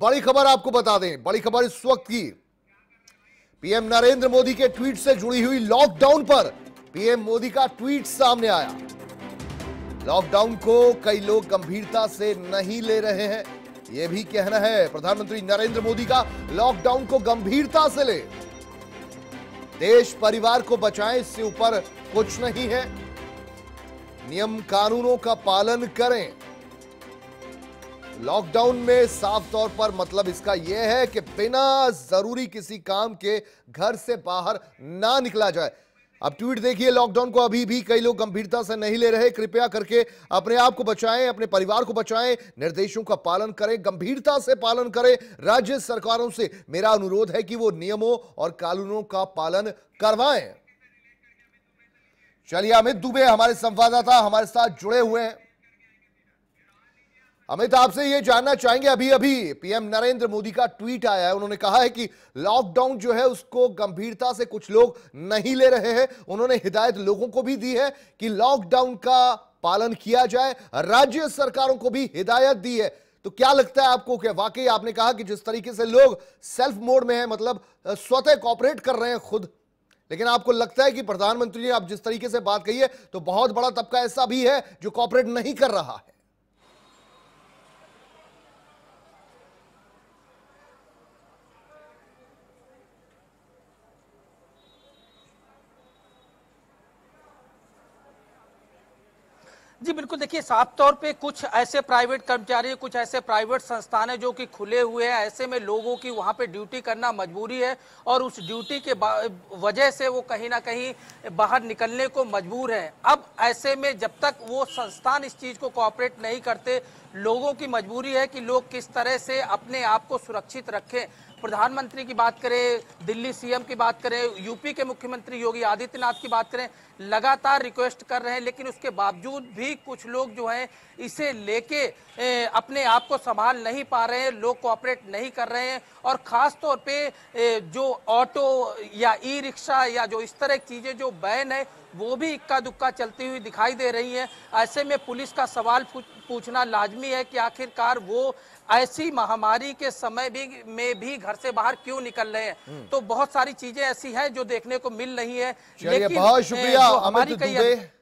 बड़ी खबर आपको बता दें, बड़ी खबर इस वक्त की। पीएम नरेंद्र मोदी के ट्वीट से जुड़ी हुई लॉकडाउन पर पीएम मोदी का ट्वीट सामने आया। लॉकडाउन को कई लोग गंभीरता से नहीं ले रहे हैं यह भी कहना है। प्रधानमंत्री नरेंद्र मोदी का लॉकडाउन को गंभीरता से ले। देश परिवार को बचाएँ, इससे ऊपर कुछ नहीं है। नियम कानूनों का पालन करें। लॉकडाउन में साफ़ तौर पर मतलब इसका यह है कि बिना ज़रूरी किसी काम के घर से बाहर ना निकला जाए। अब ट्वीट देखिए, लॉकडाउन को अभी भी कई लोग गंभीरता से नहीं ले रहे। कृपया करके अपने आप को बचाएँ, अपने परिवार को बचाएँ, निर्देशों का पालन करें, गंभीरता से पालन करें। राज्य सरकारों से मेरा अनुरोध है कि वो नियमों और कानूनों का पालन करवाएँ। चलिए, अमित दुबे हमारे संवाददाता, हमारे साथ जुड़े हुए हैं। अमित, आपसे ये जानना चाहेंगे, अभी अभी पीएम नरेंद्र मोदी का ट्वीट आया है। उन्होंने कहा है कि लॉकडाउन जो है, उसको गंभीरता से कुछ लोग नहीं ले रहे हैं। उन्होंने हिदायत लोगों को भी दी है कि लॉकडाउन का पालन किया जाए, राज्य सरकारों को भी हिदायत दी है। तो क्या लगता है आपको कि वाकई आपने कहा कि जिस तरीके से लोग सेल्फ मोड में है मतलब स्वतः कॉपरेट कर रहे हैं खुद? लेकिन आपको लगता है कि प्रधानमंत्री ने आप जिस तरीके से बात कही है तो बहुत बड़ा तबका ऐसा भी है जो कॉपरेट नहीं कर रहा है। जी, बिल्कुल देखिए, साफ़ तौर पे कुछ ऐसे प्राइवेट कर्मचारी, कुछ ऐसे प्राइवेट संस्थान है जो कि खुले हुए हैं। ऐसे में लोगों की वहाँ पे ड्यूटी करना मजबूरी है और उस ड्यूटी के वजह से वो कहीं ना कहीं बाहर निकलने को मजबूर है। अब ऐसे में जब तक वो संस्थान इस चीज़ को कॉपरेट नहीं करते लोगों की मजबूरी है कि लोग किस तरह से अपने आप को सुरक्षित रखें। प्रधानमंत्री की बात करें, दिल्ली सीएम की बात करें, यूपी के मुख्यमंत्री योगी आदित्यनाथ की बात करें, लगातार रिक्वेस्ट कर रहे हैं, लेकिन उसके बावजूद भी कुछ लोग जो हैं, इसे लेके अपने आप को संभाल नहीं पा रहे हैं, लोग कोऑपरेट नहीं कर रहे हैं। और खास तौर पे जो ऑटो या ई रिक्शा या जो इस तरह की चीज़ें जो बैन है वो भी इक्का दुक्का चलती हुई दिखाई दे रही है। ऐसे में पुलिस का सवाल पूछना लाजमी है कि आखिरकार वो ऐसी महामारी के समय भी में भी घर से बाहर क्यों निकल रहे हैं? हम्म। तो बहुत सारी चीज़ें ऐसी हैं जो देखने को मिल रही है लेकिन बहुत शुक्रिया हमारी कई